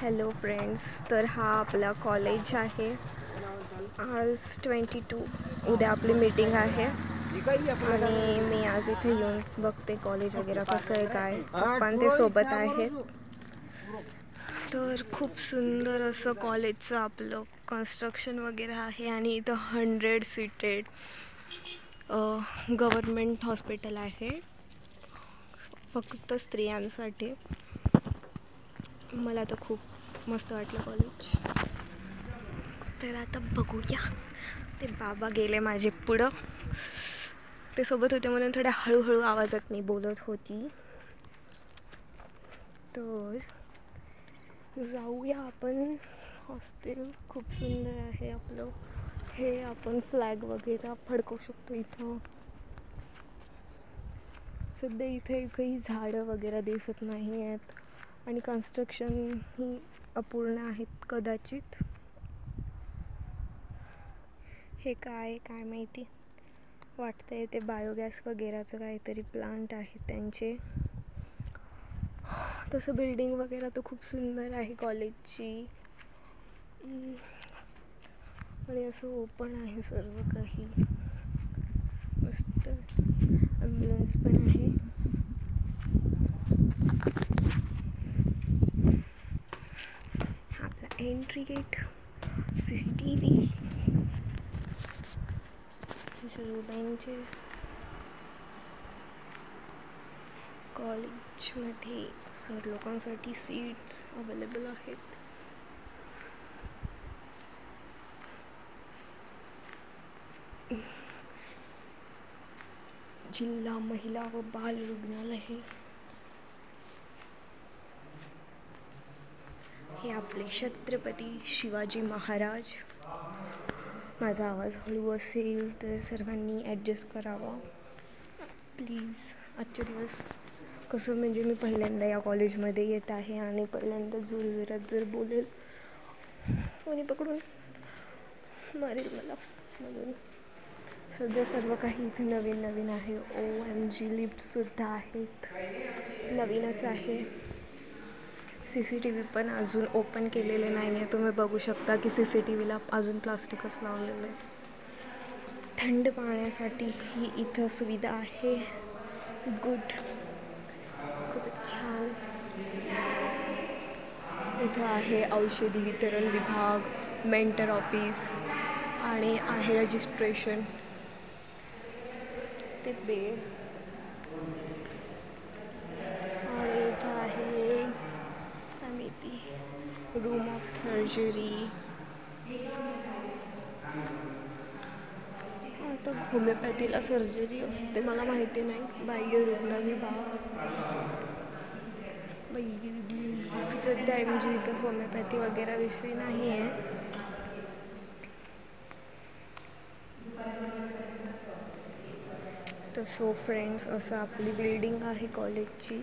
Hello friends तर हा आपला कॉलेज आहे. आज ट्वेंटी टू उद्या आपली मीटिंग आहे. आणि मी आज इथे येऊन बघते कॉलेज वगैरे कसं आहे काय. पप्पा ते सोबत आहेत. तर खूप सुंदर असं कॉलेजचं आपलं कन्स्ट्रक्शन वगैरे आहे आणि इथं हंड्रेड सीटेड गव्हर्मेंट हॉस्पिटल आहे. फक्त स्त्रियांसाठी. मला तर खूप मस्त वाटलं कॉलेज तर आता बघूया. ते बाबा गेले माझे पुढं. ते सोबत होते म्हणून थोड्या हळूहळू आवाजात मी बोलत होती. तर जाऊया आपण. हॉस्टेल खूप सुंदर आहे आपलं. हे आपण फ्लॅग वगैरे फडकवू शकतो इथं. सध्या इथे काही झाडं वगैरे दिसत नाही आहेत आणि कन्स्ट्रक्शन ही अपूर्ण आहेत कदाचित. हे काय काय माहिती? वाटतंय ते बायोगॅस वगैरेचं काहीतरी प्लांट आहे त्यांचे. तसं बिल्डिंग वगैरे तर खूप सुंदर आहे कॉलेजची आणि असं ओपन आहे सर्व काही. मस्त. ॲम्ब्युलन्स पण आहे. Entry gate C C T V सर्व बेंचेस कॉलेजमध्ये सर लोकांसाठी सीट्स अवेलेबल आहेत जिल्हा महिला व बाल रुग्णालय। हे आपले छत्रपती शिवाजी महाराज. माझा आवाज हळू असेल तर सर्वांनी ॲडजस्ट करावा. प्लीज आजचे दिवस कसं म्हणजे मी पहिल्यांदा या कॉलेजमध्ये येत आहे आणि पहिल्यांदा जोरजोरात जर बोलेल कोणी पकडून मारेल मला. म्हणून सध्या सर्व काही इथे नवीन नवीन आहे ओ एम जी लिफ्टसुद्धा आहेत. नवीनच आहे. सी सी टी व्ही पण अजून ओपन केलेले नाही आहे. तुम्ही बघू शकता की सी सी टी व्हीला अजून प्लास्टिकच लावलेलं आहे. थंड पाण्यासाठी ही इथं सुविधा आहे. गुड खूप छान. इथं आहे औषधी वितरण विभाग मेंटर ऑफिस आणि आहे रजिस्ट्रेशन ते बेड आणि इथं आहे काय माहिती रूम ऑफ सर्जरी आता होमिओपॅथीला सर्जरी असते मला माहिती नाही. बाह्य रुग्ण विभाग सध्या म्हणजे इथं होमिओपॅथी वगैरे विषय नाही आहे तर सो फ्रेंड्स असं आपली बिल्डिंग आहे कॉलेजची